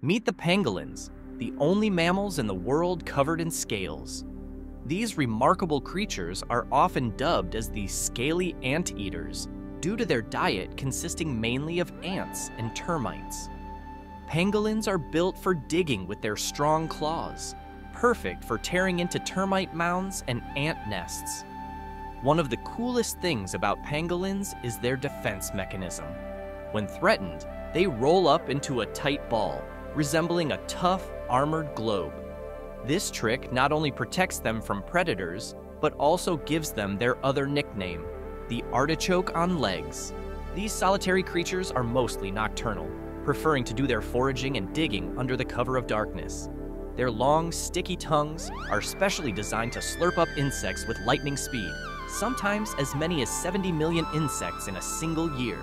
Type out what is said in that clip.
Meet the pangolins, the only mammals in the world covered in scales. These remarkable creatures are often dubbed as the scaly anteaters due to their diet consisting mainly of ants and termites. Pangolins are built for digging with their strong claws, perfect for tearing into termite mounds and ant nests. One of the coolest things about pangolins is their defense mechanism. When threatened, they roll up into a tight ball, resembling a tough, armored globe. This trick not only protects them from predators, but also gives them their other nickname, the artichoke on legs. These solitary creatures are mostly nocturnal, preferring to do their foraging and digging under the cover of darkness. Their long, sticky tongues are specially designed to slurp up insects with lightning speed, sometimes as many as 70 million insects in a single year.